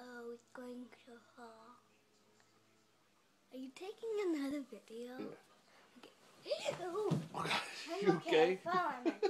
Oh, it's going to fall. Are you taking another video? Okay. Oh, Oh gosh, I'm you okay? Fine.